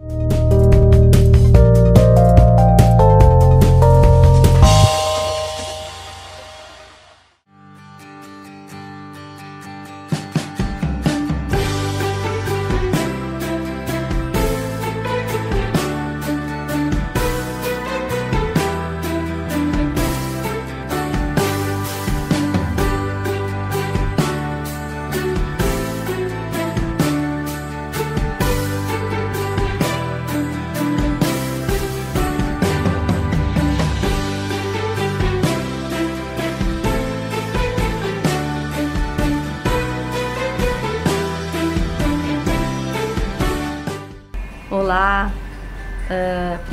you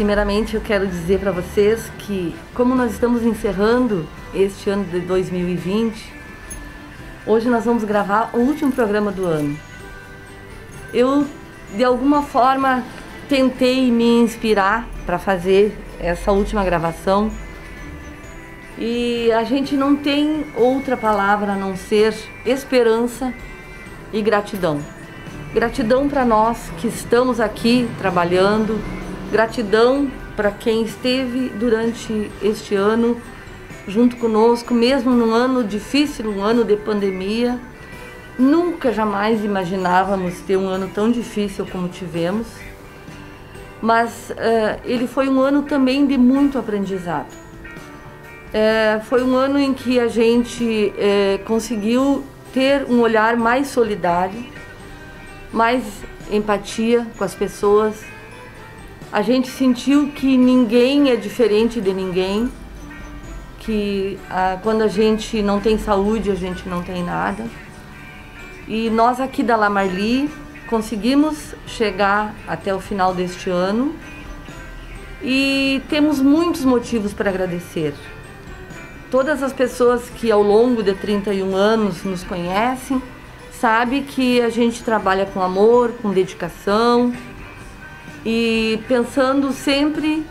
primeiramente eu quero dizer para vocês que, como nós estamos encerrando este ano de 2020, hoje nós vamos gravar o último programa do ano. Eu, de alguma forma, tentei me inspirar para fazer essa última gravação e a gente não tem outra palavra a não ser esperança e gratidão. Gratidão para nós que estamos aqui trabalhando, gratidão para quem esteve durante este ano junto conosco, mesmo num ano difícil, um ano de pandemia. Nunca jamais imaginávamos ter um ano tão difícil como tivemos, mas uh, ele foi um ano também de muito aprendizado. Uh, foi um ano em que a gente uh, conseguiu ter um olhar mais solidário, mais empatia com as pessoas. A gente sentiu que ninguém é diferente de ninguém, que ah, quando a gente não tem saúde, a gente não tem nada. E nós aqui da Lamarli conseguimos chegar até o final deste ano e temos muitos motivos para agradecer. Todas as pessoas que ao longo de 31 anos nos conhecem, sabe que a gente trabalha com amor, com dedicação e pensando sempre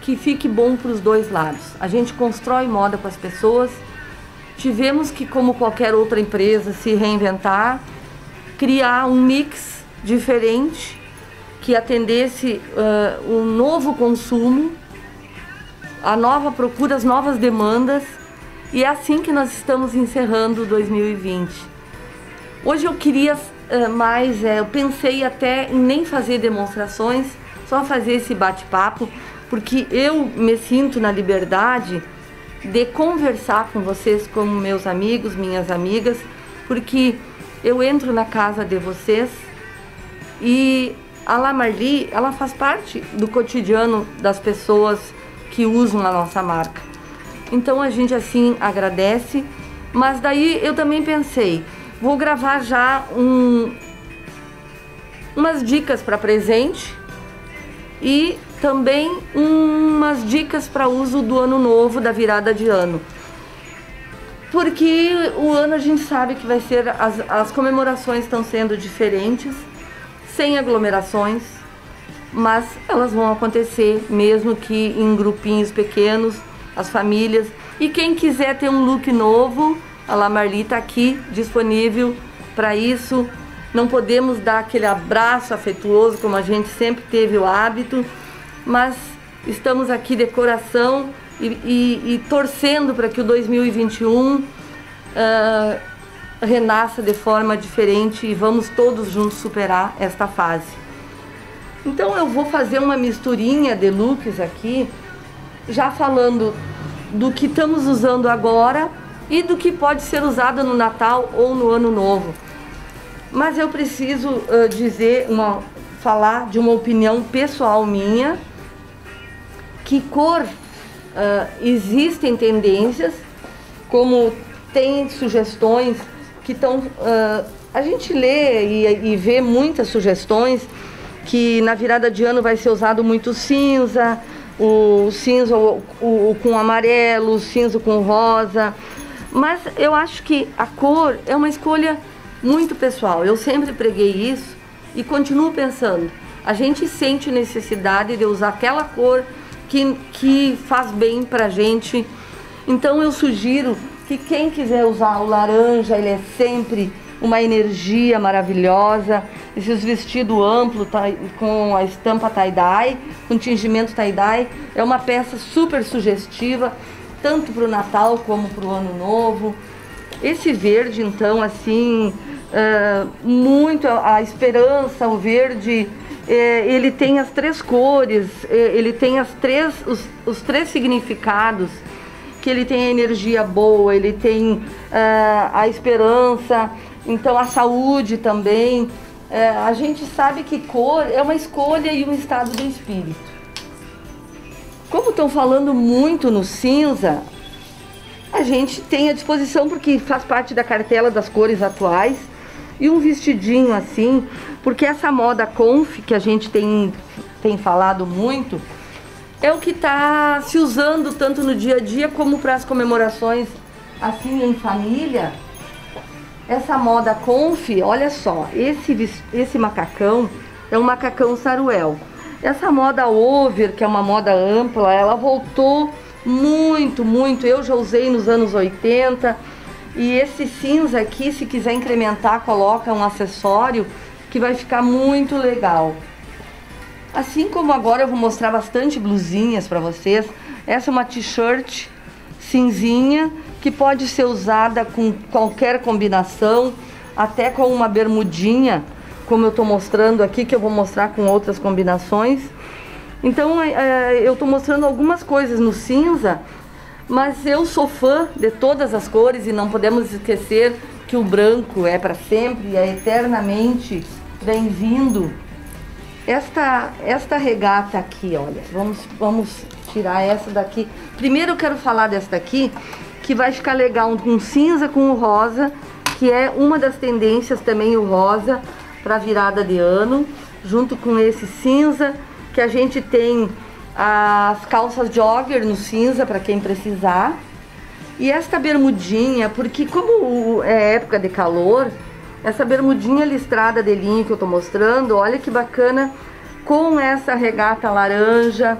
que fique bom para os dois lados. A gente constrói moda com as pessoas. Tivemos que, como qualquer outra empresa, se reinventar, criar um mix diferente que atendesse uh, um novo consumo, a nova procura, as novas demandas. E é assim que nós estamos encerrando 2020 Hoje eu queria uh, mais, uh, eu pensei até em nem fazer demonstrações, só fazer esse bate-papo, porque eu me sinto na liberdade de conversar com vocês como meus amigos, minhas amigas, porque eu entro na casa de vocês e a La Marli, ela faz parte do cotidiano das pessoas que usam a nossa marca. Então a gente assim agradece, mas daí eu também pensei, Vou gravar já um, umas dicas para presente e também umas dicas para uso do ano novo, da virada de ano. Porque o ano a gente sabe que vai ser, as, as comemorações estão sendo diferentes, sem aglomerações, mas elas vão acontecer mesmo que em grupinhos pequenos, as famílias. E quem quiser ter um look novo, a La Marli está aqui disponível para isso. Não podemos dar aquele abraço afetuoso como a gente sempre teve o hábito, mas estamos aqui de coração e, e, e torcendo para que o 2021 uh, ah, renasça de forma diferente e vamos todos juntos superar esta fase. Então eu vou fazer uma misturinha de looks aqui, já falando do que estamos usando agora e do que pode ser usado no Natal ou no Ano Novo. Mas eu preciso uh, dizer, uma, falar de uma opinião pessoal minha, que cor uh, existem tendências, como tem sugestões que estão. Uh, a gente lê e, e vê muitas sugestões que na virada de ano vai ser usado muito cinza, o cinza o, o, com amarelo, o cinza com rosa. Mas eu acho que a cor é uma escolha muito pessoal. Eu sempre preguei isso e continuo pensando. A gente sente necessidade de usar aquela cor que, que faz bem pra gente. Então eu sugiro que quem quiser usar o laranja, ele é sempre uma energia maravilhosa. esses vestidos amplos com a estampa tie-dye, com tingimento tie-dye. É uma peça super sugestiva, tanto para o Natal como para o Ano Novo. Esse verde, então, assim, uh, muito a, esperança, o verde, eh, ele tem as três cores, eh, ele tem as três, os, os três significados que ele tem a energia boa, ele tem uh, a esperança, então a saúde também. Uh, a gente sabe que cor é uma escolha e um estado do espírito. Como estão falando muito no cinza, a gente tem à disposição porque faz parte da cartela das cores atuais e um vestidinho assim, porque essa moda conf que a gente tem, tem falado muito, é o que está se usando tanto no dia a dia como para as comemorações assim em família. Essa moda conf, olha só, esse, esse macacão é um macacão saruel. Essa moda over, que é uma moda ampla, ela voltou muito, muito. Eu já usei nos anos 80. E esse cinza aqui, se quiser incrementar, coloca um acessório que vai ficar muito legal. Assim como agora eu vou mostrar bastante blusinhas para vocês, essa é uma t-shirt cinzinha que pode ser usada com qualquer combinação, até com uma bermudinha, como eu estou mostrando aqui, que eu vou mostrar com outras combinações. Então é, é eu estou mostrando algumas coisas no cinza, mas eu sou fã de todas as cores e não podemos esquecer que o branco é para sempre e é eternamente bem-vindo esta, esta regata aqui, olha, vamos, vamos tirar essa daqui. Primeiro eu quero falar dessa daqui, que vai ficar legal com cinza com o rosa, que é uma das tendências também o rosa para virada de ano, junto com esse cinza, que a gente tem as calças jogger no cinza para quem precisar. E esta bermudinha, porque como é época de calor, essa bermudinha listrada de linho que eu tô mostrando, olha que bacana, com essa regata laranja,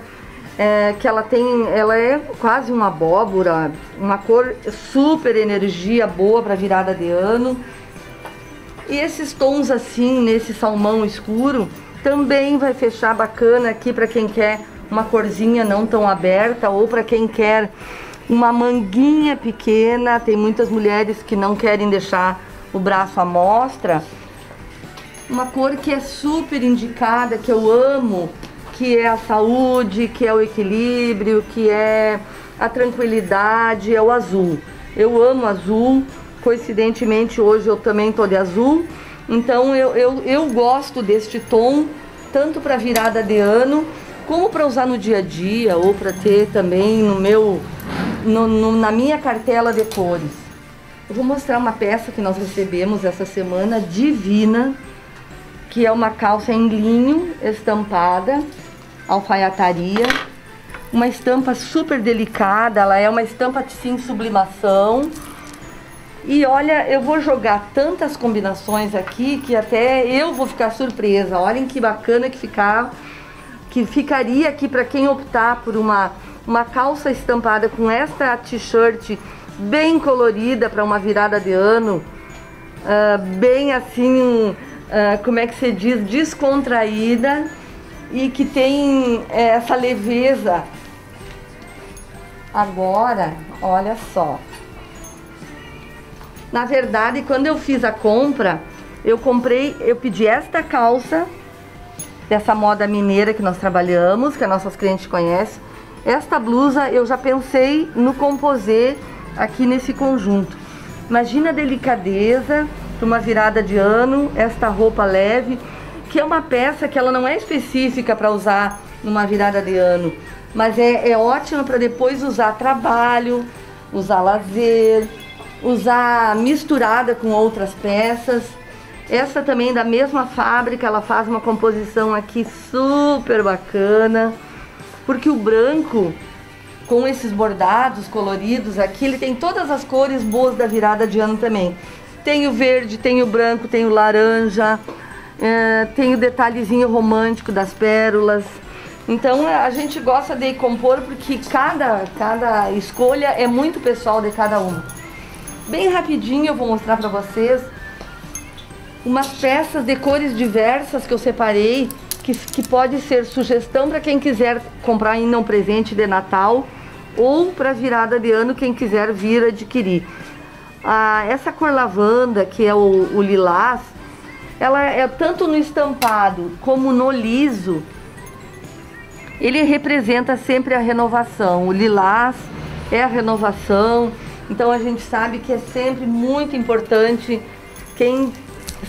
é, que ela tem, ela é quase uma abóbora, uma cor super energia boa para virada de ano. E esses tons assim, nesse salmão escuro, também vai fechar bacana aqui para quem quer uma corzinha não tão aberta ou para quem quer uma manguinha pequena. Tem muitas mulheres que não querem deixar o braço à mostra. Uma cor que é super indicada, que eu amo, que é a saúde, que é o equilíbrio, que é a tranquilidade, é o azul. Eu amo azul, coincidentemente hoje eu também tô de azul, então eu, eu, eu gosto deste tom, tanto para virada de ano, como para usar no dia a dia, ou para ter também no meu, no, no, na minha cartela de cores. Eu vou mostrar uma peça que nós recebemos essa semana, divina, que é uma calça em linho estampada, alfaiataria, uma estampa super delicada, ela é uma estampa sim sublimação. E olha, eu vou jogar tantas combinações aqui que até eu vou ficar surpresa. Olhem que bacana que ficar, que ficaria aqui para quem optar por uma uma calça estampada com esta t-shirt bem colorida para uma virada de ano, uh, bem assim, uh, como é que se diz, descontraída e que tem eh, essa leveza. Agora, olha só. Na verdade, quando eu fiz a compra, eu comprei, eu pedi esta calça dessa moda mineira que nós trabalhamos, que as nossas clientes conhecem. Esta blusa eu já pensei no composê aqui nesse conjunto. Imagina a delicadeza de uma virada de ano, esta roupa leve, que é uma peça que ela não é específica para usar numa virada de ano, mas é, é ótima para depois usar trabalho, usar lazer, usar misturada com outras peças. Essa também da mesma fábrica, ela faz uma composição aqui super bacana, porque o branco com esses bordados coloridos aqui, ele tem todas as cores boas da virada de ano também. Tem o verde, tem o branco, tem o laranja, é, tem o detalhezinho romântico das pérolas. Então a gente gosta de compor porque cada, cada escolha é muito pessoal de cada uma. Bem rapidinho eu vou mostrar para vocês umas peças de cores diversas que eu separei, que, que pode ser sugestão para quem quiser comprar ainda um presente de Natal ou para virada de ano, quem quiser vir adquirir. Ah, essa cor lavanda, que é o, o lilás, ela é tanto no estampado como no liso, ele representa sempre a renovação. O lilás é a renovação, então a gente sabe que é sempre muito importante quem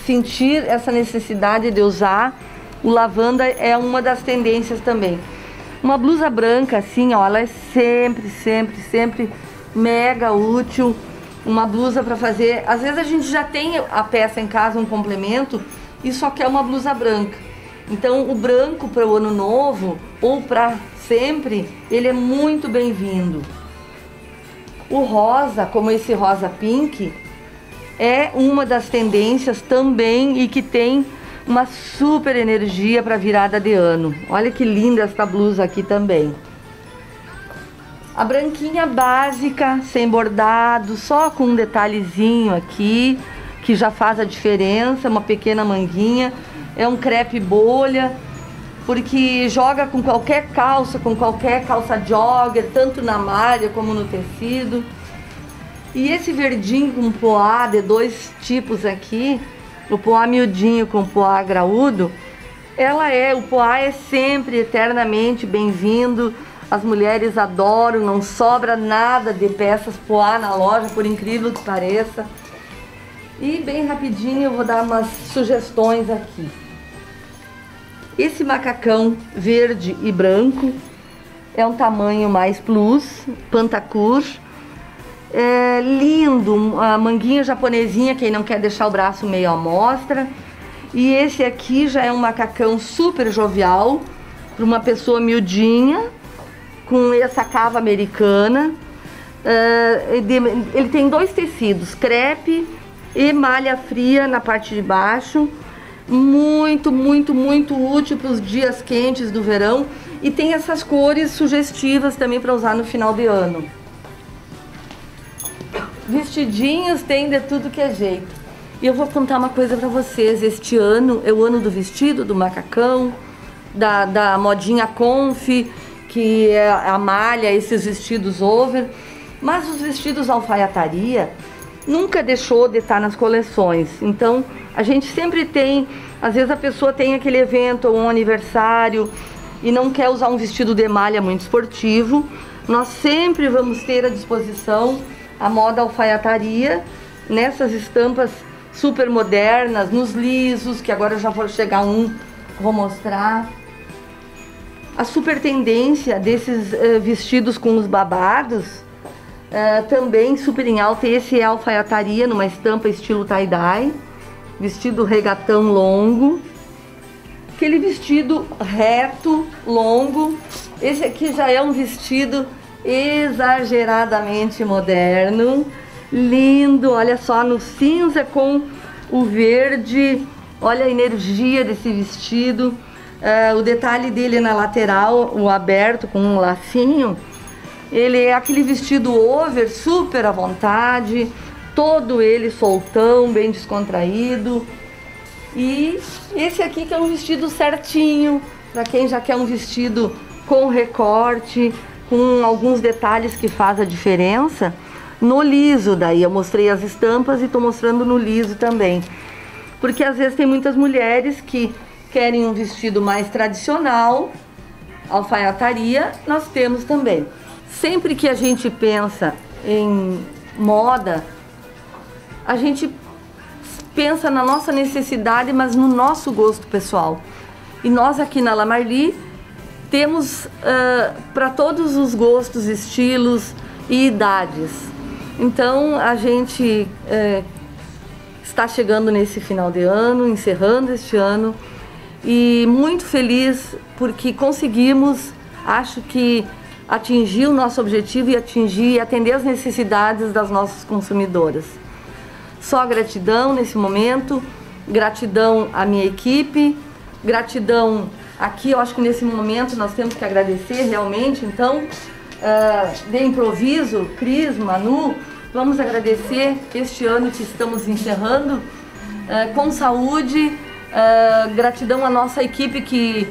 sentir essa necessidade de usar, o lavanda é uma das tendências também. Uma blusa branca assim, ó, ela é sempre, sempre, sempre mega útil. Uma blusa para fazer, às vezes a gente já tem a peça em casa, um complemento, e só quer uma blusa branca. Então o branco para o ano novo ou para sempre, ele é muito bem-vindo. O rosa, como esse rosa pink, é uma das tendências também e que tem uma super energia para virada de ano. Olha que linda esta blusa aqui também. A branquinha básica, sem bordado, só com um detalhezinho aqui, que já faz a diferença, uma pequena manguinha. É um crepe bolha, porque joga com qualquer calça, com qualquer calça jogger, tanto na malha como no tecido. E esse verdinho com poá de dois tipos aqui, o poá miudinho com poá graúdo, ela é, o poá é sempre eternamente bem-vindo. As mulheres adoram, não sobra nada de peças poá na loja, por incrível que pareça. E bem rapidinho eu vou dar umas sugestões aqui. Esse macacão verde e branco é um tamanho mais plus, pantacur. É lindo, a manguinha japonesinha, quem não quer deixar o braço meio à mostra. E esse aqui já é um macacão super jovial, para uma pessoa miudinha, com essa cava americana. Uh, ele tem dois tecidos, crepe e malha fria na parte de baixo muito, muito, muito útil para os dias quentes do verão e tem essas cores sugestivas também para usar no final de ano. Vestidinhos tem de tudo que é jeito. E eu vou contar uma coisa para vocês. Este ano é o ano do vestido, do macacão, da, da modinha conf, que é a malha, esses vestidos over. Mas os vestidos alfaiataria nunca deixou de estar nas coleções. Então, a gente sempre tem, às vezes a pessoa tem aquele evento ou um aniversário e não quer usar um vestido de malha muito esportivo. Nós sempre vamos ter à disposição a moda alfaiataria nessas estampas super modernas, nos lisos, que agora eu já vou chegar um, vou mostrar. A super tendência desses uh, vestidos com os babados, Uh, também super em alta, esse é alfaiataria numa estampa estilo tie-dye, vestido regatão longo, aquele vestido reto, longo. Esse aqui já é um vestido exageradamente moderno, lindo, olha só, no cinza com o verde, olha a energia desse vestido, uh, o detalhe dele na lateral, o aberto com um lacinho, ele é aquele vestido over, super à vontade, todo ele soltão, bem descontraído. E esse aqui que é um vestido certinho, para quem já quer um vestido com recorte, com alguns detalhes que faz a diferença. No liso, daí eu mostrei as estampas e estou mostrando no liso também. Porque às vezes tem muitas mulheres que querem um vestido mais tradicional, alfaiataria, nós temos também. Sempre que a gente pensa em moda, a gente pensa na nossa necessidade, mas no nosso gosto pessoal. E nós aqui na La Marli temos uh, para todos os gostos, estilos e idades. Então a gente uh, está chegando nesse final de ano, encerrando este ano e muito feliz porque conseguimos, acho que atingir o nosso objetivo e atingir e atender as necessidades das nossas consumidoras. Só gratidão nesse momento, gratidão à minha equipe, gratidão aqui, eu acho que nesse momento nós temos que agradecer realmente, então, uh, de improviso, Cris, Manu, vamos agradecer este ano que estamos encerrando uh, com saúde. Uh, gratidão à nossa equipe que,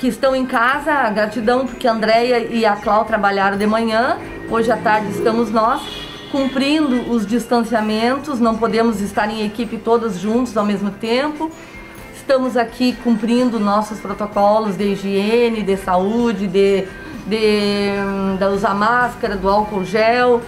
que estão em casa, gratidão porque a Andrea e a Clau trabalharam de manhã, hoje à tarde estamos nós, cumprindo os distanciamentos, não podemos estar em equipe todas juntos ao mesmo tempo. Estamos aqui cumprindo nossos protocolos de higiene, de saúde, de, de, de usar máscara, do álcool gel,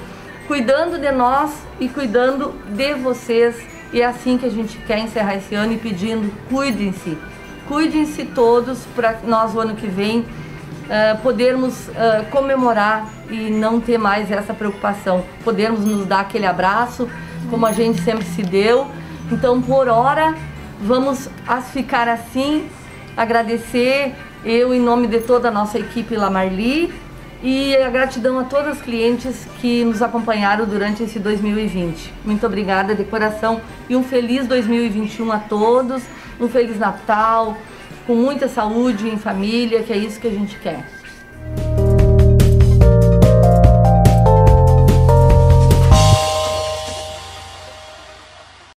cuidando de nós e cuidando de vocês. E é assim que a gente quer encerrar esse ano e pedindo, cuidem-se, cuidem-se todos para nós o ano que vem uh, podermos uh, comemorar e não ter mais essa preocupação, podermos nos dar aquele abraço como a gente sempre se deu. Então, por hora, vamos ficar assim, agradecer eu em nome de toda a nossa equipe La Marli e a gratidão a todas as clientes que nos acompanharam durante esse 2020. Muito obrigada de coração e um feliz 2021 a todos, um feliz Natal, com muita saúde em família, que é isso que a gente quer.